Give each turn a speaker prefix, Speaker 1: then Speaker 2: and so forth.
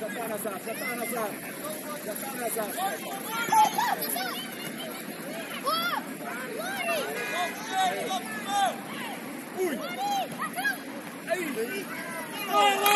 Speaker 1: Japan Hazard, Japan Hazard, Japan Hazard. Ui! Ei! Oi, oi!